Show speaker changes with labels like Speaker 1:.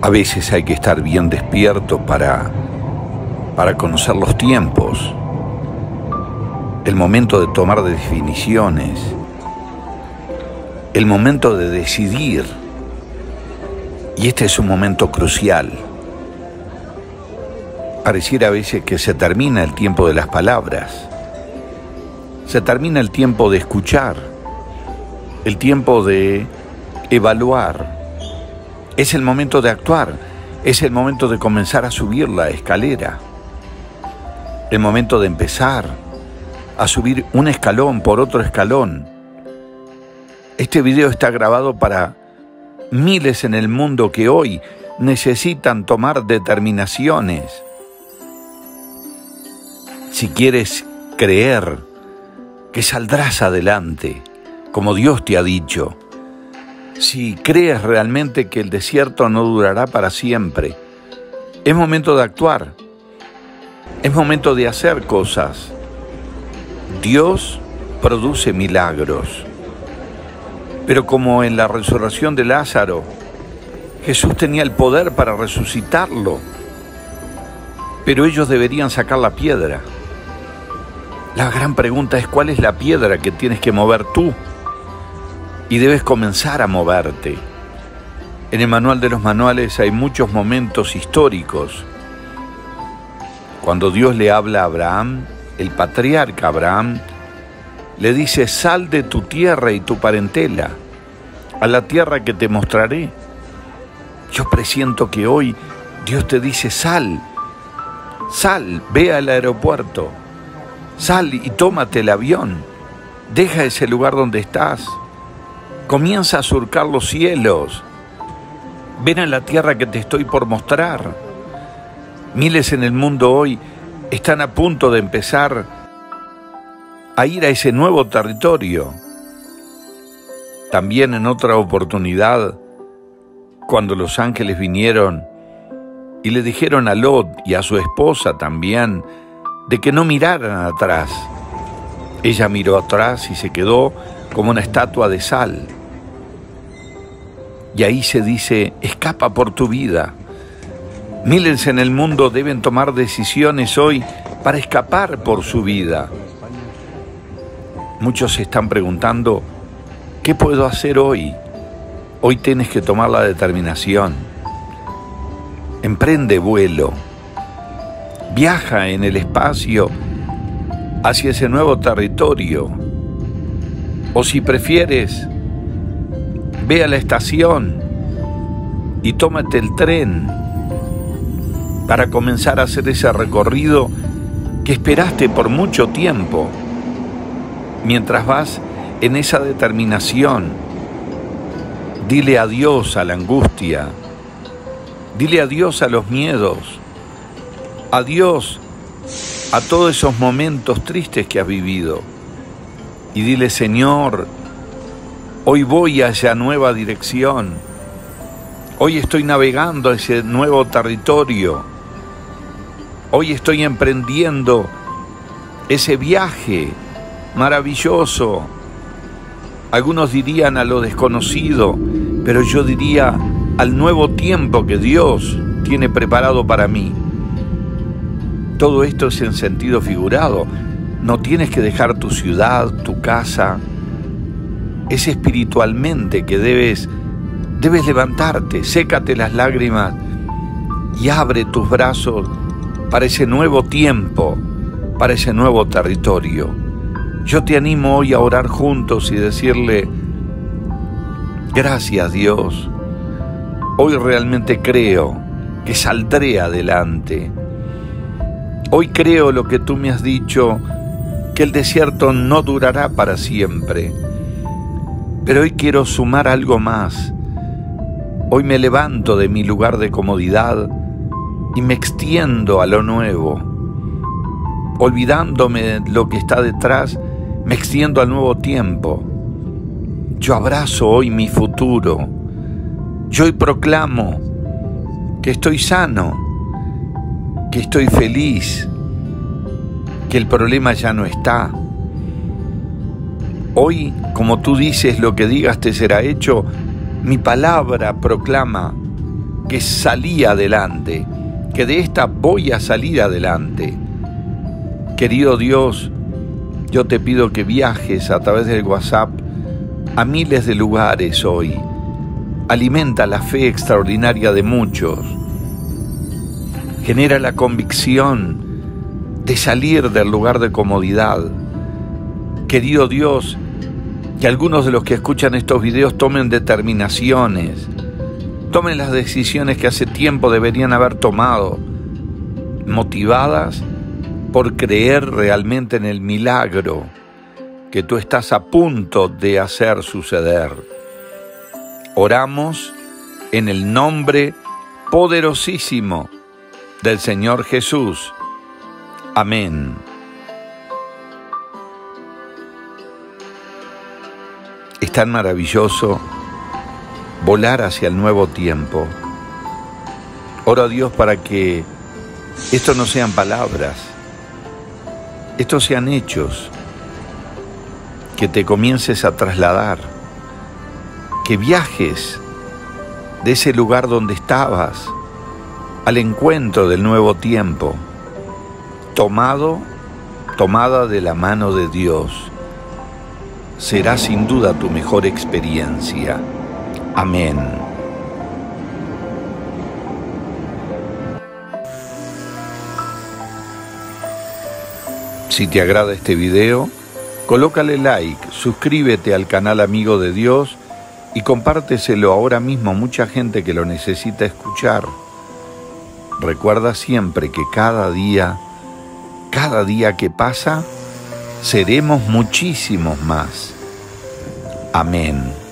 Speaker 1: A veces hay que estar bien despierto para, para conocer los tiempos, el momento de tomar definiciones, el momento de decidir. Y este es un momento crucial. Pareciera a veces que se termina el tiempo de las palabras, se termina el tiempo de escuchar, el tiempo de evaluar, es el momento de actuar, es el momento de comenzar a subir la escalera, el momento de empezar a subir un escalón por otro escalón. Este video está grabado para miles en el mundo que hoy necesitan tomar determinaciones. Si quieres creer que saldrás adelante, como Dios te ha dicho, si crees realmente que el desierto no durará para siempre, es momento de actuar, es momento de hacer cosas. Dios produce milagros, pero como en la resurrección de Lázaro, Jesús tenía el poder para resucitarlo, pero ellos deberían sacar la piedra. La gran pregunta es cuál es la piedra que tienes que mover tú y debes comenzar a moverte. En el manual de los manuales hay muchos momentos históricos. Cuando Dios le habla a Abraham, el patriarca Abraham, le dice, sal de tu tierra y tu parentela, a la tierra que te mostraré. Yo presiento que hoy Dios te dice, sal, sal, ve al aeropuerto, sal y tómate el avión, deja ese lugar donde estás Comienza a surcar los cielos. Ven a la tierra que te estoy por mostrar. Miles en el mundo hoy están a punto de empezar a ir a ese nuevo territorio. También en otra oportunidad, cuando los ángeles vinieron y le dijeron a Lot y a su esposa también de que no miraran atrás. Ella miró atrás y se quedó como una estatua de sal. Y ahí se dice, escapa por tu vida. Miles en el mundo deben tomar decisiones hoy para escapar por su vida. Muchos se están preguntando, ¿qué puedo hacer hoy? Hoy tienes que tomar la determinación. Emprende vuelo. Viaja en el espacio hacia ese nuevo territorio. O si prefieres, ve a la estación y tómate el tren para comenzar a hacer ese recorrido que esperaste por mucho tiempo, mientras vas en esa determinación. Dile adiós a la angustia, dile adiós a los miedos, adiós a todos esos momentos tristes que has vivido. Y dile, Señor, Hoy voy hacia nueva dirección. Hoy estoy navegando ese nuevo territorio. Hoy estoy emprendiendo ese viaje maravilloso. Algunos dirían a lo desconocido, pero yo diría al nuevo tiempo que Dios tiene preparado para mí. Todo esto es en sentido figurado. No tienes que dejar tu ciudad, tu casa, es espiritualmente que debes, debes levantarte, sécate las lágrimas y abre tus brazos para ese nuevo tiempo, para ese nuevo territorio. Yo te animo hoy a orar juntos y decirle, gracias Dios, hoy realmente creo que saldré adelante. Hoy creo lo que tú me has dicho, que el desierto no durará para siempre pero hoy quiero sumar algo más. Hoy me levanto de mi lugar de comodidad y me extiendo a lo nuevo. Olvidándome de lo que está detrás, me extiendo al nuevo tiempo. Yo abrazo hoy mi futuro. Yo hoy proclamo que estoy sano, que estoy feliz, que el problema ya no está Hoy, como tú dices, lo que digas te será hecho. Mi palabra proclama que salí adelante, que de esta voy a salir adelante. Querido Dios, yo te pido que viajes a través del WhatsApp a miles de lugares hoy. Alimenta la fe extraordinaria de muchos. Genera la convicción de salir del lugar de comodidad. Querido Dios, que algunos de los que escuchan estos videos tomen determinaciones, tomen las decisiones que hace tiempo deberían haber tomado, motivadas por creer realmente en el milagro que tú estás a punto de hacer suceder. Oramos en el nombre poderosísimo del Señor Jesús. Amén. Tan maravilloso volar hacia el nuevo tiempo. Oro a Dios para que esto no sean palabras, estos sean hechos, que te comiences a trasladar, que viajes de ese lugar donde estabas al encuentro del nuevo tiempo tomado, tomada de la mano de Dios, será sin duda tu mejor experiencia. Amén. Si te agrada este video, colócale like, suscríbete al canal Amigo de Dios y compárteselo ahora mismo a mucha gente que lo necesita escuchar. Recuerda siempre que cada día cada día que pasa, seremos muchísimos más. Amén.